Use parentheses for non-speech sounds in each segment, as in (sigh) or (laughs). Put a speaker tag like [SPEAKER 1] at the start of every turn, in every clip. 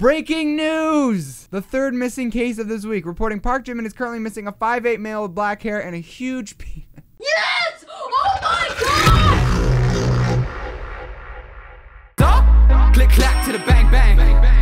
[SPEAKER 1] Breaking news! The third missing case of this week. Reporting Park Jimin is currently missing a 5'8 male with black hair and a huge penis.
[SPEAKER 2] Yes! Oh my god!
[SPEAKER 3] Click clack to the bang bang.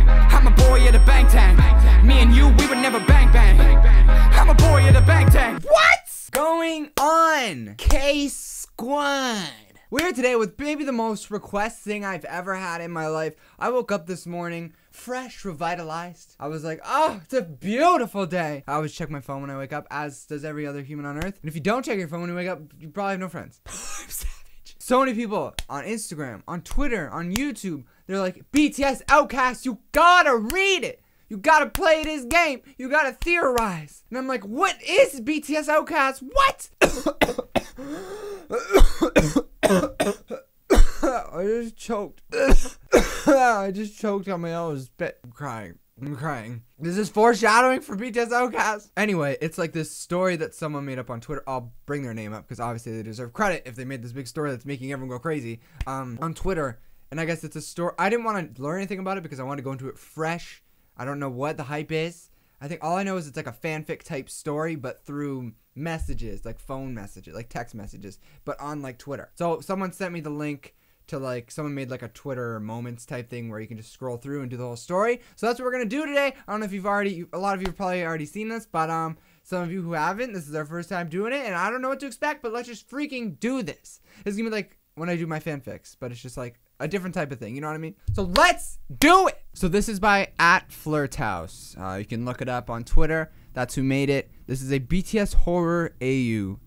[SPEAKER 3] I'm a boy of the Bangtan. Me and you, we would never bang bang. I'm a boy of the Bangtan.
[SPEAKER 1] What's going on? K Squad. We're here today with maybe the most request thing I've ever had in my life. I woke up this morning fresh, revitalized. I was like, oh, it's a beautiful day. I always check my phone when I wake up, as does every other human on earth. And if you don't check your phone when you wake up, you probably have no friends. (laughs) I'm savage. So many people on Instagram, on Twitter, on YouTube, they're like, BTS Outcast, you gotta read it. You gotta play this game. You gotta theorize. And I'm like, what is BTS Outcast? What? (coughs) I just choked. (coughs) I just choked on my own. I'm crying. I'm crying. This is foreshadowing for BTS Outcast. Anyway, it's like this story that someone made up on Twitter. I'll bring their name up because obviously they deserve credit if they made this big story that's making everyone go crazy. Um, on Twitter, and I guess it's a story. I didn't want to learn anything about it because I wanted to go into it fresh. I don't know what the hype is. I think all I know is it's like a fanfic type story, but through messages, like phone messages, like text messages, but on like Twitter. So someone sent me the link to like someone made like a Twitter moments type thing where you can just scroll through and do the whole story. So that's what we're gonna do today. I don't know if you've already, a lot of you have probably already seen this, but um, some of you who haven't, this is our first time doing it, and I don't know what to expect. But let's just freaking do this. It's gonna be like when I do my fanfics, but it's just like a different type of thing. You know what I mean? So let's do it. So this is by at Flirt House. Uh, you can look it up on Twitter. That's who made it. This is a BTS horror AU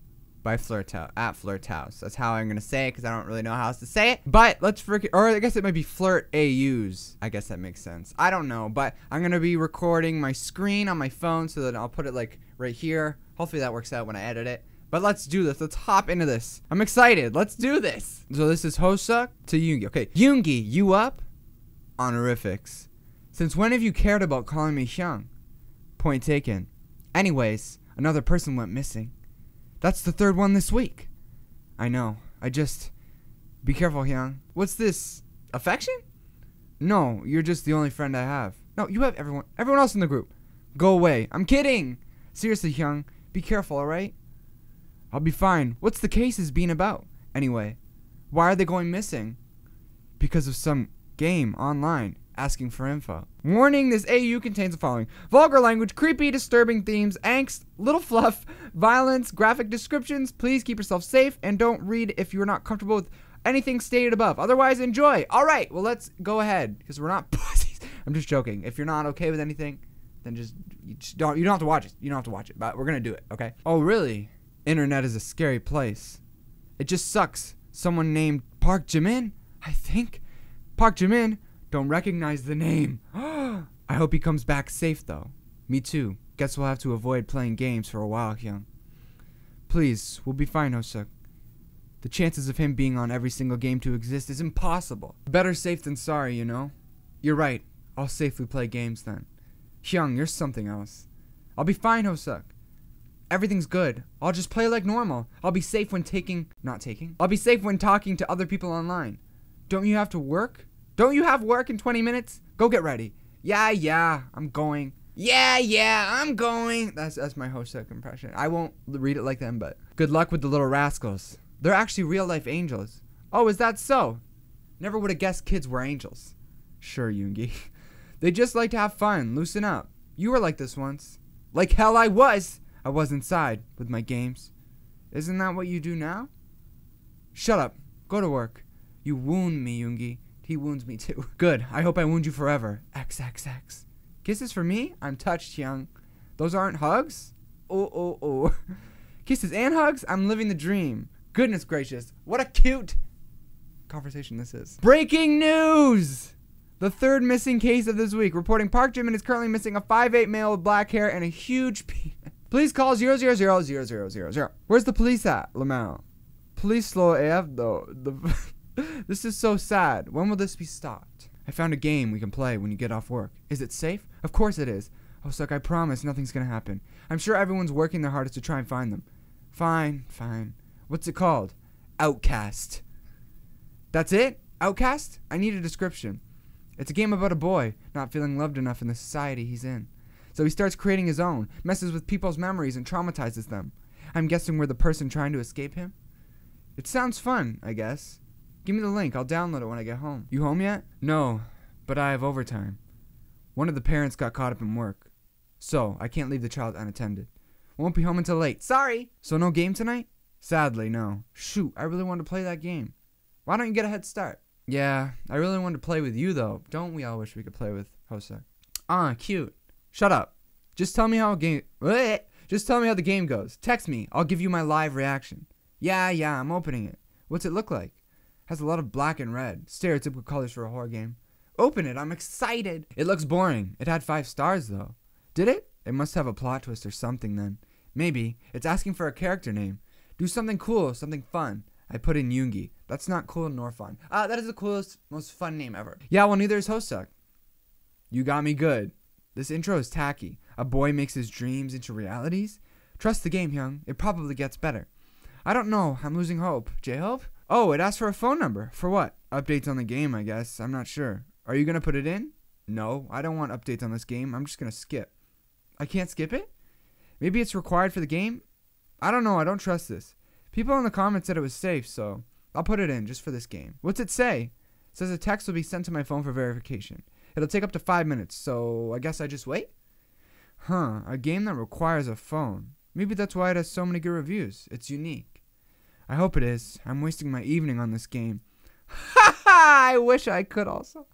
[SPEAKER 1] by Flirt House at Flirt House. That's how I'm gonna say it because I don't really know how else to say it. But let's freaking, or I guess it might be Flirt AUs. I guess that makes sense. I don't know, but I'm gonna be recording my screen on my phone so that I'll put it like right here. Hopefully that works out when I edit it. But let's do this. Let's hop into this. I'm excited. Let's do this. So this is Hoseok to Yoongi. Okay, Yoongi, you up? Honorifics. Since when have you cared about calling me Hyung? Point taken. Anyways, another person went missing. That's the third one this week. I know. I just. Be careful, Hyung. What's this? Affection? No, you're just the only friend I have. No, you have everyone. Everyone else in the group. Go away. I'm kidding. Seriously, Hyung. Be careful, alright? I'll be fine. What's the cases being about? Anyway, why are they going missing? Because of some game online asking for info. Warning, this AU contains the following. Vulgar language, creepy, disturbing themes, angst, little fluff, violence, graphic descriptions. Please keep yourself safe and don't read if you're not comfortable with anything stated above. Otherwise, enjoy. All right, well, let's go ahead because we're not (laughs) pussies. I'm just joking. If you're not okay with anything, then just you just don't you don't have to watch it. You don't have to watch it, but we're going to do it, okay? Oh, really? Internet is a scary place. It just sucks. Someone named Park Jimin, I think. Park Jimin, don't recognize the name. (gasps) I hope he comes back safe though. Me too. Guess we'll have to avoid playing games for a while, Hyung. Please, we'll be fine, Hoseok. The chances of him being on every single game to exist is impossible. Better safe than sorry, you know? You're right. I'll safely play games then. Hyung, you're something else. I'll be fine, Hoseok. Everything's good. I'll just play like normal. I'll be safe when taking. Not taking. I'll be safe when talking to other people online. Don't you have to work? Don't you have work in 20 minutes? Go get ready. Yeah, yeah, I'm going. Yeah, yeah, I'm going. That's that's my Hoseok impression. I won't read it like them, but good luck with the little rascals. They're actually real life angels. Oh, is that so? Never would have guessed kids were angels. Sure, Yoongi. (laughs) they just like to have fun, loosen up. You were like this once. Like hell I was. I was inside with my games. Isn't that what you do now? Shut up. Go to work. You wound me, Yoongi. He wounds me too. (laughs) Good. I hope I wound you forever. XXX. Kisses for me? I'm touched, Hyung. Those aren't hugs? Oh, oh, oh. (laughs) Kisses and hugs? I'm living the dream. Goodness gracious. What a cute conversation this is. Breaking news! The third missing case of this week. Reporting Park Jimin is currently missing a 5'8 male with black hair and a huge. (laughs) Please call 0000000. Where's the police at, LMAO? Police slow AF though. The (laughs) this is so sad. When will this be stopped? I found a game we can play when you get off work. Is it safe? Of course it is. Oh, Suck, I promise nothing's gonna happen. I'm sure everyone's working their hardest to try and find them. Fine, fine. What's it called? Outcast. That's it? Outcast? I need a description. It's a game about a boy not feeling loved enough in the society he's in. So he starts creating his own, messes with people's memories, and traumatizes them. I'm guessing we're the person trying to escape him? It sounds fun, I guess. Give me the link, I'll download it when I get home. You home yet? No, but I have overtime. One of the parents got caught up in work, so I can't leave the child unattended. Won't be home until late. Sorry! So no game tonight? Sadly, no. Shoot, I really wanted to play that game. Why don't you get a head start? Yeah, I really wanted to play with you though. Don't we all wish we could play with Jose? Ah, cute. Shut up. Just tell me how game. Just tell me how the game goes. Text me. I'll give you my live reaction. Yeah, yeah, I'm opening it. What's it look like? Has a lot of black and red. Stereotypical colors for a horror game. Open it. I'm excited. It looks boring. It had five stars though. Did it? It must have a plot twist or something then. Maybe. It's asking for a character name. Do something cool, something fun. I put in Yoongi. That's not cool nor fun. Ah, that is the coolest, most fun name ever. Yeah, well, neither is Hosuk. You got me good. This intro is tacky. A boy makes his dreams into realities? Trust the game, Hyung. It probably gets better. I don't know. I'm losing hope. J Hope? Oh, it asked for a phone number. For what? Updates on the game, I guess. I'm not sure. Are you going to put it in? No, I don't want updates on this game. I'm just going to skip. I can't skip it? Maybe it's required for the game? I don't know. I don't trust this. People in the comments said it was safe, so I'll put it in just for this game. What's it say? It says a text will be sent to my phone for verification. It'll take up to five minutes, so I guess I just wait? Huh, a game that requires a phone. Maybe that's why it has so many good reviews. It's unique. I hope it is. I'm wasting my evening on this game. Ha (laughs) ha! I wish I could also.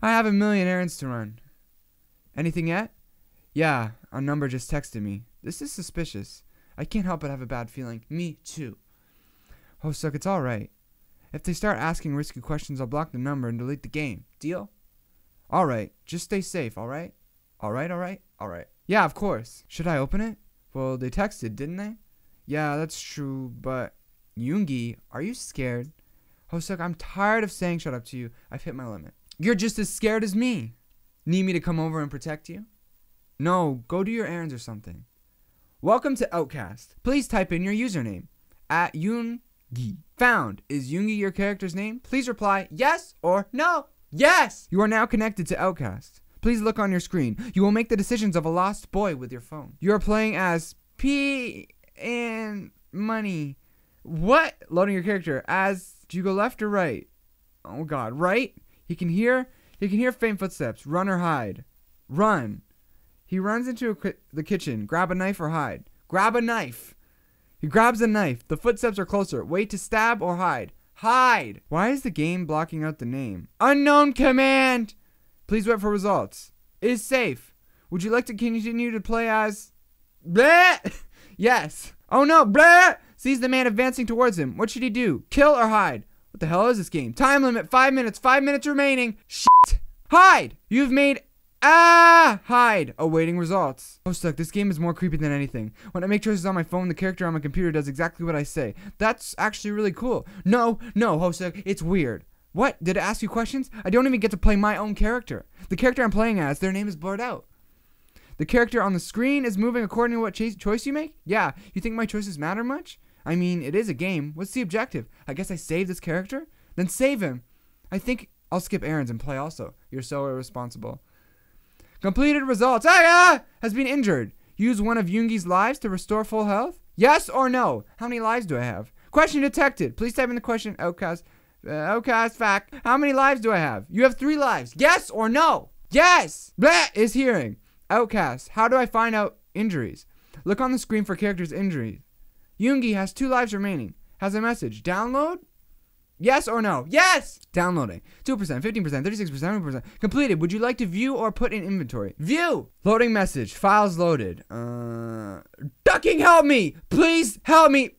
[SPEAKER 1] I have a million errands to run. Anything yet? Yeah, a number just texted me. This is suspicious. I can't help but have a bad feeling. Me too. Oh, Hosuck, it's alright. If they start asking risky questions, I'll block the number and delete the game. Deal? Alright, just stay safe, alright? Alright, alright, alright. Yeah, of course. Should I open it? Well, they texted, didn't they? Yeah, that's true, but. Yoongi, are you scared? Hosuck, I'm tired of saying shut up to you. I've hit my limit. You're just as scared as me. Need me to come over and protect you? No, go do your errands or something. Welcome to Outcast. Please type in your username at Yoongi. Found. Is Yoongi your character's name? Please reply yes or no. Yes! You are now connected to Outcast. Please look on your screen. You will make the decisions of a lost boy with your phone. You are playing as P and Money. What? Loading your character as. Do you go left or right? Oh god, right? He can hear. He can hear faint footsteps. Run or hide. Run. He runs into the kitchen. Grab a knife or hide. Grab a knife. He grabs a knife. The footsteps are closer. Wait to stab or hide. Hide. Why is the game blocking out the name? Unknown command. Please wait for results. Is safe. Would you like to continue to play as? Bleh. (laughs) yes. Oh no. Bleh. Sees the man advancing towards him. What should he do? Kill or hide? What the hell is this game? Time limit. Five minutes. Five minutes remaining. Shit. Hide. You've made Ah! Hide! Awaiting results. Oh, suck. This game is more creepy than anything. When I make choices on my phone, the character on my computer does exactly what I say. That's actually really cool. No, no, Hosek, it's weird. What? Did it ask you questions? I don't even get to play my own character. The character I'm playing as, their name is blurred out. The character on the screen is moving according to what choice you make? Yeah, you think my choices matter much? I mean, it is a game. What's the objective? I guess I save this character? Then save him. I think I'll skip errands and play also. You're so irresponsible. Completed results. Ah, has been injured. Use one of Yoongi's lives to restore full health? Yes or no? How many lives do I have? Question detected. Please type in the question. Outcast. Uh, outcast fact. How many lives do I have? You have three lives. Yes or no? Yes. Blah is hearing. Outcast. How do I find out injuries? Look on the screen for character's injuries. Yoongi has two lives remaining. Has a message. Download? Yes or no? Yes! Downloading. 2%, 15%, 36%, 7%. Completed. Would you like to view or put in inventory? View! Loading message. Files loaded. Uh. Ducking, help me! Please help me!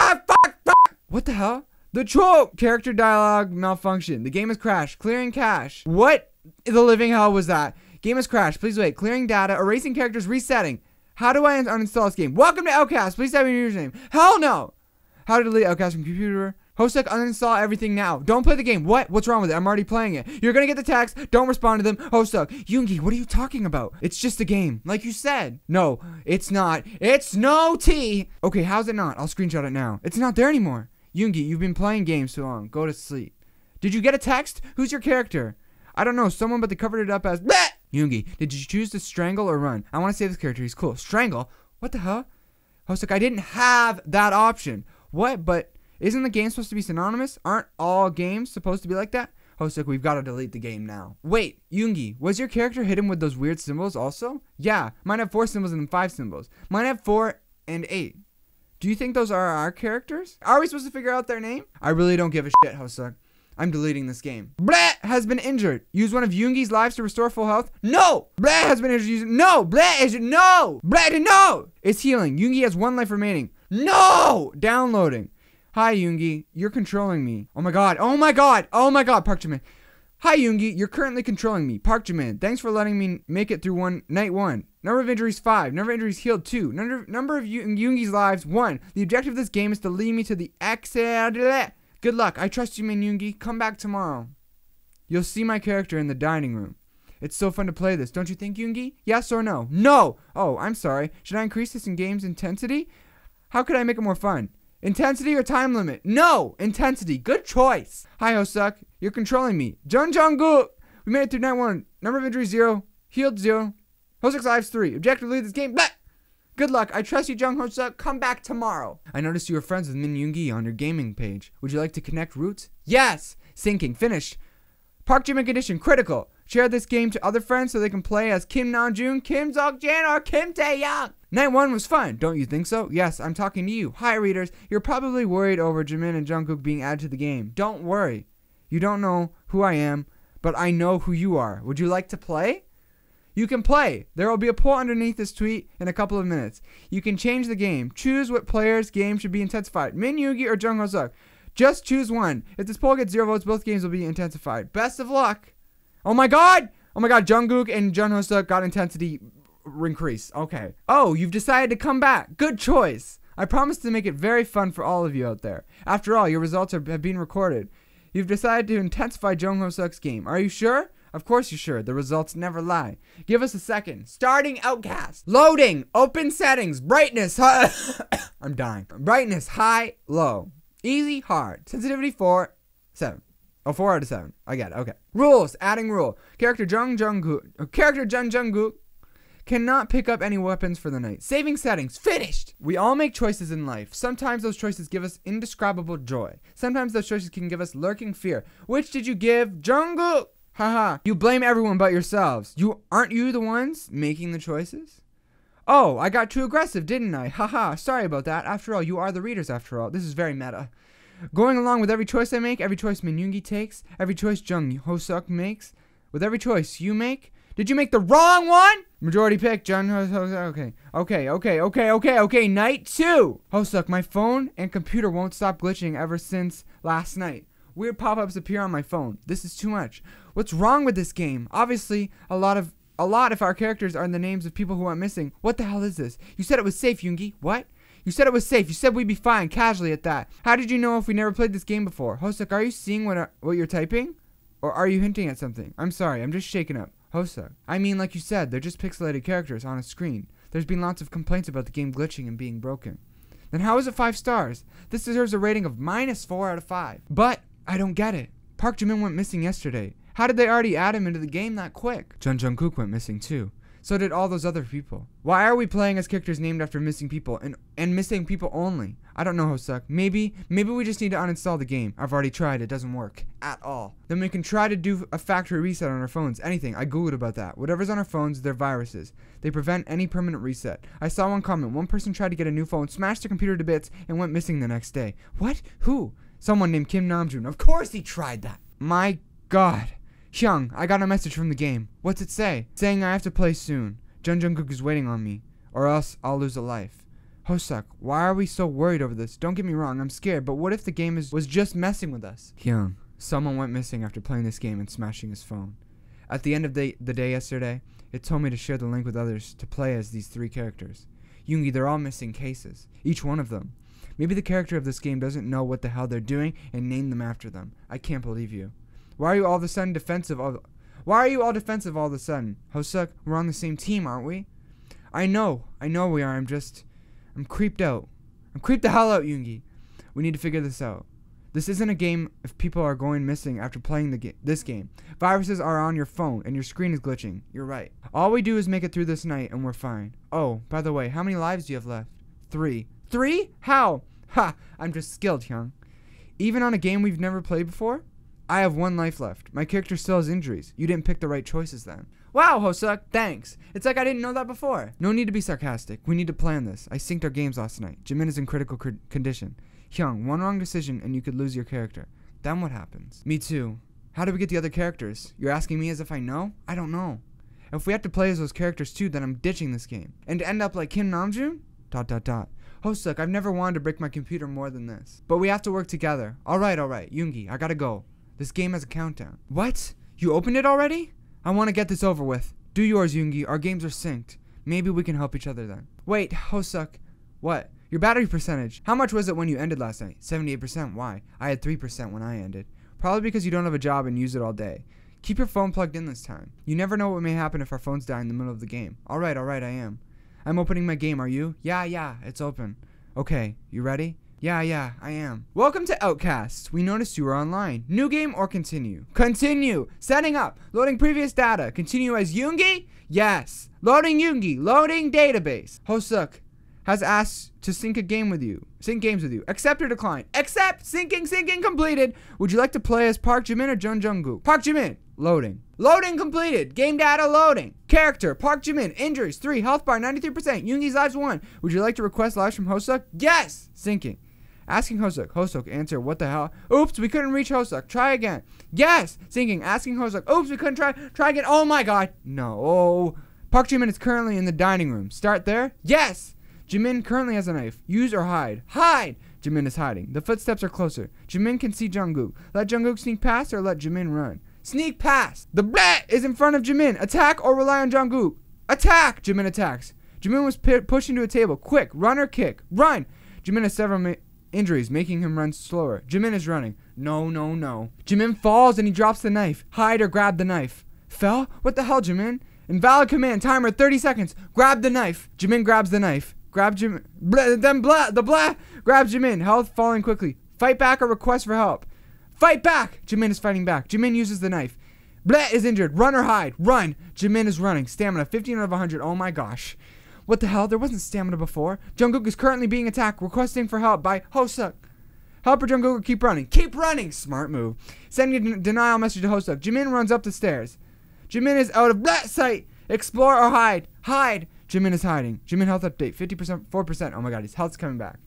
[SPEAKER 1] Ah, fuck, fuck! What the hell? The troll! Character dialogue malfunction. The game has crashed. Clearing cache. What the living hell was that? Game has crashed. Please wait. Clearing data. Erasing characters. Resetting. How do I un- uninstall this game? Welcome to Outcast. Please type in your username. Hell no! How to delete Outcast from computer. Hoseok, uninstall everything now. Don't play the game. What? What's wrong with it? I'm already playing it. You're gonna get the text. Don't respond to them. Hoseok, Yoongi, what are you talking about? It's just a game, like you said. No, it's not. It's no tea. Okay, how's it not? I'll screenshot it now. It's not there anymore. Yoongi, you've been playing games too long. Go to sleep. Did you get a text? Who's your character? I don't know, someone, but they covered it up as Bleh! Did you choose to strangle or run? I want to save this character. He's cool. Strangle? What the hell? Hosek, I didn't have that option. What? But isn't the game supposed to be synonymous? Aren't all games supposed to be like that? Hosek, we've got to delete the game now. Wait, Yoongi, was your character hidden with those weird symbols also? Yeah, mine have four symbols and five symbols. Mine have four and eight. Do you think those are our characters? Are we supposed to figure out their name? I really don't give a shit, Hosek. I'm deleting this game. Bleh has been injured. Use one of Yoongi's lives to restore full health. No! Bleh has been injured. No! Bleh is no! Bleh no! It's healing. Yoongi has one life remaining. No! Downloading. Hi Yoongi, you're controlling me. Oh my god. Oh my god. Oh my god, Park Jimin. Hi Yoongi, you're currently controlling me. Park Jimin, thanks for letting me make it through one night one. Number of injuries five. Number of injuries healed two. Number number of Yoongi's lives one. The objective of this game is to lead me to the exit. Good luck. I trust you, Min Yoongi. Come back tomorrow. You'll see my character in the dining room. It's so fun to play this, don't you think, Yoongi? Yes or no? No! Oh, I'm sorry. Should I increase this in game's intensity? How could I make it more fun? Intensity or time limit? No! Intensity. Good choice. Hi, Hosuk. You're controlling me. Jeon Jungkook! We made it through night one. Number of injuries zero. Healed zero. Hosuk's lives three. Objective lead this game. Blah! Good luck. I trust you, Jung Ho Suk. Come back tomorrow. I noticed you were friends with Min Yoongi on your gaming page. Would you like to connect roots? Yes. Syncing. Finished. Park Jimin condition. Critical. Share this game to other friends so they can play as Kim Namjoon, Kim Seok Jin, or Kim Taehyung. Night one was fun, don't you think so? Yes, I'm talking to you. Hi, readers. You're probably worried over Jimin and Jungkook being added to the game. Don't worry. You don't know who I am, but I know who you are. Would you like to play? You can play. There will be a poll underneath this tweet in a couple of minutes. You can change the game. Choose what player's game should be intensified. Min Yoongi or Jung Ho Suk. Just choose one. If this poll gets zero votes, both games will be intensified. Best of luck. Oh my god! Oh my god, Jungkook and Jung Ho Suk got intensity increase. Okay. Oh, you've decided to come back. Good choice. I promise to make it very fun for all of you out there. After all, your results are, have been recorded. You've decided to intensify Jung Ho Suk's game. Are you sure? Of course you're sure. The results never lie. Give us a second. Starting Outcast. Loading. Open settings. Brightness. (coughs) I'm dying. Brightness. High. Low. Easy. Hard. Sensitivity 4. 7. Oh, 4 out of 7. I get it. Okay. Rules. Adding rule. Character Jung Jungkook. Uh, character Jung Jungkook cannot pick up any weapons for the night. Saving settings. Finished. We all make choices in life. Sometimes those choices give us indescribable joy. Sometimes those choices can give us lurking fear. Which did you give Jungkook? Haha. You blame everyone but yourselves. You aren't you the ones making the choices? Oh, I got too aggressive, didn't I? Haha. Sorry about that. After all, you are the readers after all. This is very meta. Going along with every choice I make, every choice Min Yoongi takes, every choice Jung Hosuk makes, with every choice you make, did you make the wrong one? Majority pick, Jung Hosuk. Okay, okay, okay, okay, okay, okay. Night two. Hosuk, my phone and computer won't stop glitching ever since last night. Weird pop-ups appear on my phone. This is too much. What's wrong with this game? Obviously, a lot of a lot if our characters are in the names of people who went missing. What the hell is this? You said it was safe, Yoongi. What? You said it was safe. You said we'd be fine, casually at that. How did you know if we never played this game before? Hosuk, are you seeing what uh, what you're typing? Or are you hinting at something? I'm sorry, I'm just shaken up. Hosuk. I mean, like you said, they're just pixelated characters on a screen. There's been lots of complaints about the game glitching and being broken. Then how is it 5 stars? This deserves a rating of minus 4 out of 5. But I don't get it. Park Jimin went missing yesterday. How did they already add him into the game that quick? Jeon Jungkook went missing too. So did all those other people. Why are we playing as characters named after missing people and and missing people only? I don't know, Hosuk. Maybe maybe we just need to uninstall the game. I've already tried. It doesn't work at all. Then we can try to do a factory reset on our phones. Anything. I googled about that. Whatever's on our phones, they're viruses. They prevent any permanent reset. I saw one comment. One person tried to get a new phone, smashed their computer to bits, and went missing the next day. What? Who? Someone named Kim Namjoon. Of course he tried that. My god. Hyung, I got a message from the game. What's it say? Saying I have to play soon. Jeon Jungkook is waiting on me, or else I'll lose a life. Hosuk, why are we so worried over this? Don't get me wrong, I'm scared, but what if the game is, was just messing with us? Hyung, someone went missing after playing this game and smashing his phone. At the end of the, the day yesterday, it told me to share the link with others to play as these three characters. Yoongi, they're all missing cases. Each one of them. Maybe the character of this game doesn't know what the hell they're doing and named them after them. I can't believe you. Why are you all of a sudden defensive? All, why are you all defensive all of a sudden? Hosuk, we're on the same team, aren't we? I know, I know we are. I'm just, I'm creeped out. I'm creeped the hell out, Yoongi. We need to figure this out. This isn't a game if people are going missing after playing the ga- this game. Viruses are on your phone and your screen is glitching. You're right. All we do is make it through this night and we're fine. Oh, by the way, how many lives do you have left? Three. Three? How? Ha! I'm just skilled, Hyung. Even on a game we've never played before? I have one life left. My character still has injuries. You didn't pick the right choices then. Wow, Hosuk, thanks. It's like I didn't know that before. No need to be sarcastic. We need to plan this. I synced our games last night. Jimin is in critical cr- condition. Hyung, one wrong decision and you could lose your character. Then what happens? Me too. How do we get the other characters? You're asking me as if I know? I don't know. If we have to play as those characters too, then I'm ditching this game. And end up like Kim Namjoon? Dot dot dot. Hosuk, I've never wanted to break my computer more than this. But we have to work together. Alright, alright. Yoongi, I gotta go. This game has a countdown. What? You opened it already? I want to get this over with. Do yours, Yoongi. Our games are synced. Maybe we can help each other then. Wait, Hosuk. What? Your battery percentage. How much was it when you ended last night? 78%. Why? I had 3% when I ended. Probably because you don't have a job and use it all day. Keep your phone plugged in this time. You never know what may happen if our phones die in the middle of the game. Alright, alright, I am. I'm opening my game, are you? Yeah, yeah, it's open. Okay, you ready? Yeah, yeah, I am. Welcome to Outcasts. We noticed you were online. New game or continue? Continue. Setting up. Loading previous data. Continue as Yoongi? Yes. Loading Yoongi. Loading database. Hosuk has asked to sync a game with you. Sync games with you. Accept or decline? Accept. Syncing, syncing completed. Would you like to play as Park Jimin or Jeon Jungkook? Park Jimin. Loading. Loading completed. Game data loading. Character Park Jimin. Injuries 3. Health bar 93%. Yoongi's lives 1. Would you like to request lives from Hosuk? Yes. Syncing. Asking Hosuk. Hosuk, answer. What the hell? Oops, we couldn't reach Hosuk. Try again. Yes. Syncing. Asking Hosuk. Oops, we couldn't try. Try again. Oh my god. No. Park Jimin is currently in the dining room. Start there. Yes. Jimin currently has a knife. Use or hide. Hide. Jimin is hiding. The footsteps are closer. Jimin can see Jungkook. Let Jungkook sneak past or let Jimin run. Sneak past. The brat is in front of Jimin. Attack or rely on Jungkook. Attack. Jimin attacks. Jimin was pushed into a table. Quick. Run or kick. Run. Jimin has several injuries, making him run slower. Jimin is running. No, no, no. Jimin falls and he drops the knife. Hide or grab the knife. Fell? What the hell, Jimin? Invalid command. Timer 30 seconds. Grab the knife. Jimin grabs the knife. Grab Jimin. Blah, then blah, the blah. Grabs Jimin. Health falling quickly. Fight back or request for help. Fight back. Jimin is fighting back. Jimin uses the knife. Blah is injured. Run or hide. Run. Jimin is running. Stamina 15 out of 100. Oh my gosh. What the hell? There wasn't stamina before. Jungkook is currently being attacked, requesting for help by Hosuk. Help or Jungkook keep running. Keep running. Smart move. Sending a den- denial message to Hosuk. Jimin runs up the stairs. Jimin is out of that sight. Explore or hide. Hide. Jimin is hiding. Jimin health update. 50%, 4%. Oh my god, his health's coming back.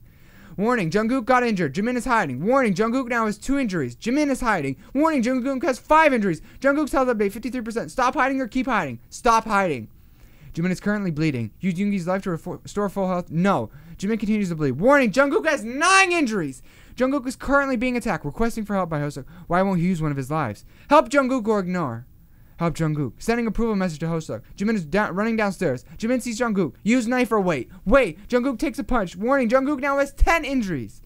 [SPEAKER 1] Warning, Jungkook got injured. Jimin is hiding. Warning, Jungkook now has two injuries. Jimin is hiding. Warning, Jungkook has five injuries. Jungkook's health update 53%. Stop hiding or keep hiding. Stop hiding. Jimin is currently bleeding. Use Yoongi's life to restore full health. No. Jimin continues to bleed. Warning, Jungkook has nine injuries. Jungkook is currently being attacked, requesting for help by Hosuk. Why won't he use one of his lives? Help Jungkook or ignore. Help Jungkook. Sending approval message to Hosuk. Jimin is running downstairs. Jimin sees Jungkook. Use knife or wait. Wait. Jungkook takes a punch. Warning. Jungkook now has 10 injuries.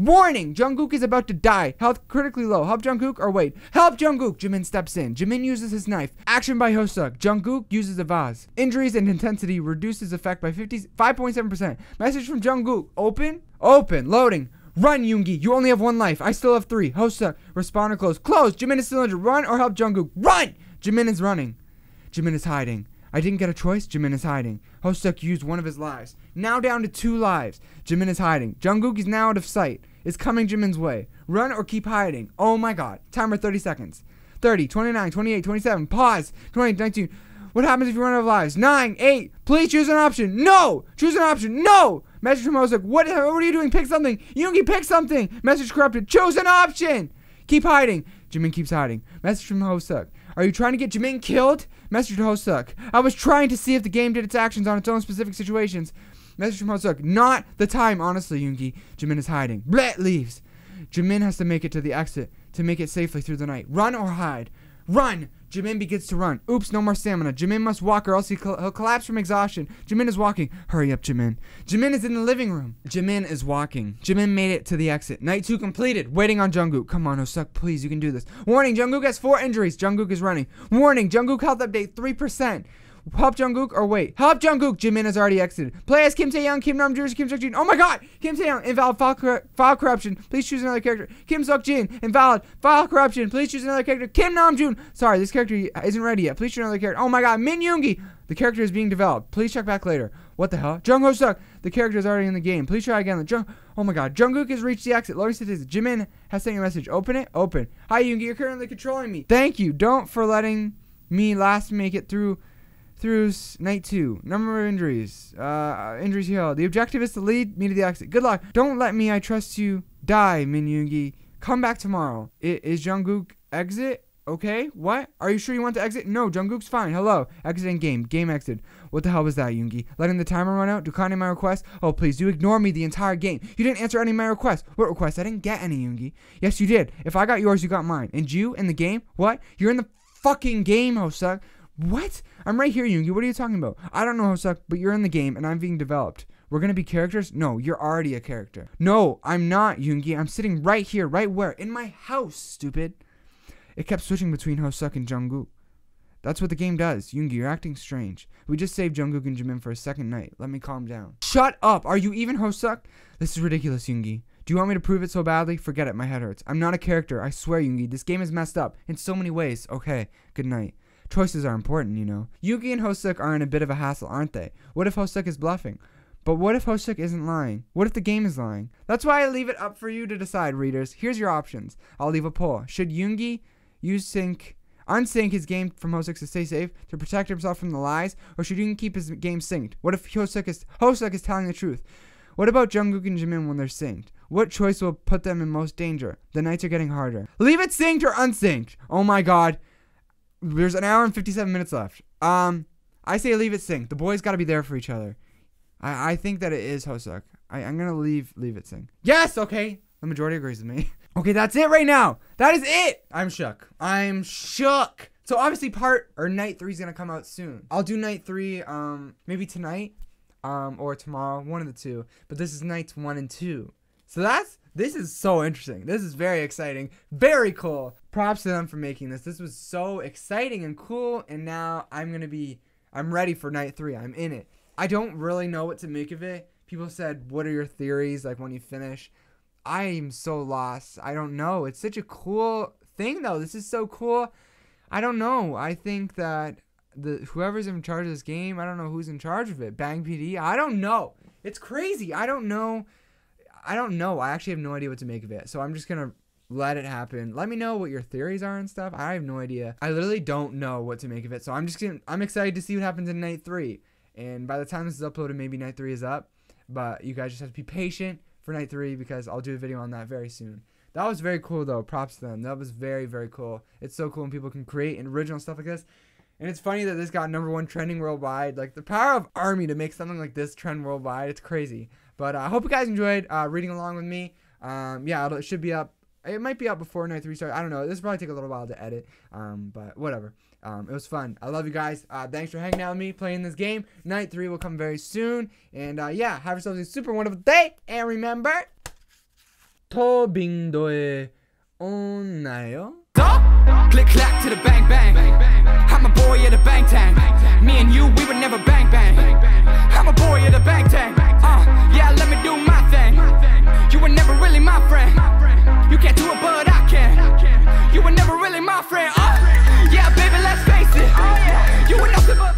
[SPEAKER 1] Warning. Jungkook is about to die. Health critically low. Help Jungkook or wait. Help Jungkook. Jimin steps in. Jimin uses his knife. Action by Hosuk. Jungkook uses a vase. Injuries and intensity reduces effect by 50, 5.7%. Message from Jungkook. Open. Open. Loading. Run, Yoongi. You only have one life. I still have three. Hosuk. Respond or close. Close. Jimin is still injured. Run or help Jungkook. Run! Jimin is running. Jimin is hiding. I didn't get a choice. Jimin is hiding. Hosuk used one of his lives. Now down to two lives. Jimin is hiding. Jungkook is now out of sight. Is coming Jimin's way. Run or keep hiding. Oh my god. Timer 30 seconds. 30, 29, 28, 27. Pause. 20, 19. What happens if you run out of lives? 9, 8. Please choose an option. No! Choose an option. No! Message from Hosuk. What, what are you doing? Pick something. Yoongi, pick something. Message corrupted. Choose an option. Keep hiding. Jimin keeps hiding. Message from Hosuk. Are you trying to get Jimin killed? Message to Hosuk. I was trying to see if the game did its actions on its own specific situations. Message from Hosuk. Not the time, honestly, Yoongi. Jimin is hiding. Blet leaves. Jimin has to make it to the exit to make it safely through the night. Run or hide. Run! Jimin begins to run. Oops, no more stamina. Jimin must walk or else he he'll collapse from exhaustion. Jimin is walking. Hurry up, Jimin. Jimin is in the living room. Jimin is walking. Jimin made it to the exit. Night 2 completed. Waiting on Jungkook. Come on, Osuk, please, you can do this. Warning, Jungkook has four injuries. Jungkook is running. Warning, Jungkook health update 3%. Help Jungkook or wait? Help Jungkook. Jimin has already exited. Play as Kim Taehyung, Kim Namjoon, Kim Seokjin. Oh my God! Kim Taehyung, invalid file, cor- file corruption. Please choose another character. Kim Seokjin, invalid file corruption. Please choose another character. Kim Namjoon. Sorry, this character isn't ready yet. Please choose another character. Oh my God! Min Yoongi. The character is being developed. Please check back later. What the hell? Jung Ho Suk. The character is already in the game. Please try again. Jung. Oh my God. Jungkook has reached the exit. Loading statistics. Jimin has sent you a message. Open it. Open. Hi Yoongi. You're currently controlling me. Thank you. Don't for letting me last make it through through night two. Number of injuries. Uh, injuries healed. The objective is to lead me to the exit. Good luck. Don't let me. I trust you. Die, Min Yoongi. Come back tomorrow. I- is Jungkook exit? Okay. What? Are you sure you want to exit? No, Jungkook's fine. Hello. Exiting game. Game exit. What the hell was that, Yoongi? Letting the timer run out? Declining my request? Oh, please, you ignore me the entire game. You didn't answer any of my requests. What requests? I didn't get any, Yoongi. Yes, you did. If I got yours, you got mine. And you in the game? What? You're in the fucking game, Hosuck. What? I'm right here, Yoongi. What are you talking about? I don't know, Hosuck, but you're in the game and I'm being developed. We're gonna be characters? No, you're already a character. No, I'm not, Yoongi. I'm sitting right here, right where? In my house, stupid. It kept switching between Hosuck and Jungkook. That's what the game does. Yoongi, you're acting strange. We just saved Jungkook and Jimin for a second night. Let me calm down. Shut up! Are you even Hosuck? This is ridiculous, Yoongi. Do you want me to prove it so badly? Forget it, my head hurts. I'm not a character, I swear, Yoongi. This game is messed up in so many ways. Okay, good night. Choices are important, you know. Yoongi and Hosuk are in a bit of a hassle, aren't they? What if Hosuk is bluffing? But what if Hosuk isn't lying? What if the game is lying? That's why I leave it up for you to decide, readers. Here's your options. I'll leave a poll. Should Yoongi use sync unsync his game from Hosuk to stay safe, to protect himself from the lies, or should Yoongi keep his game synced? What if Hosuk is Hosuk is telling the truth? What about Jungkook and Jimin when they're synced? What choice will put them in most danger? The nights are getting harder. Leave it synced or unsynced. Oh my god. There's an hour and 57 minutes left. Um, I say leave it sing. The boys got to be there for each other. I, I think that it is Hosuck. I, I'm gonna leave leave it sing. Yes. Okay. The majority agrees with me. (laughs) Okay, that's it right now. That is it. I'm shook. I'm shook. So obviously part or night three is gonna come out soon. I'll do night three, um, maybe tonight, um, or tomorrow, one of the two. But this is nights one and two. So that's this is so interesting. This is very exciting. Very cool. Props to them for making this. This was so exciting and cool. And now I'm gonna be I'm ready for night three. I'm in it. I don't really know what to make of it. People said, What are your theories like when you finish? I'm so lost. I don't know. It's such a cool thing though. This is so cool. I don't know. I think that the whoever's in charge of this game, I don't know who's in charge of it. Bang PD. I don't know. It's crazy. I don't know. I don't know. I actually have no idea what to make of it. So I'm just gonna let it happen. Let me know what your theories are and stuff. I have no idea. I literally don't know what to make of it. So I'm just gonna I'm excited to see what happens in night three. And by the time this is uploaded, maybe night three is up. But you guys just have to be patient for night three because I'll do a video on that very soon. That was very cool though. Props to them. That was very very cool. It's so cool when people can create original stuff like this. And it's funny that this got number one trending worldwide. Like the power of Army to make something like this trend worldwide. It's crazy. But I uh, hope you guys enjoyed uh, reading along with me. Um, yeah, it should be up. It might be out before Night 3 starts. I don't know. This will probably take a little while to edit, um, but whatever. Um, it was fun. I love you guys. Uh, thanks for hanging out with me playing this game. Night 3 will come very soon. And uh, yeah, have yourselves a super wonderful day. And remember, 토빙도에 오나요?
[SPEAKER 3] Click clack to the bang bang. I'm a boy of the Bangtan. Me and you, we would never bang bang. I'm a boy of the Bangtan. Uh,
[SPEAKER 1] yeah, let me do my thing. You were never really my friend. You can't do it, but I can. You were never really my friend. Oh, yeah, baby, let's face it. You were nothing but.